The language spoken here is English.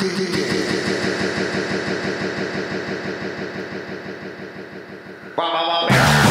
Wow, wow, wow.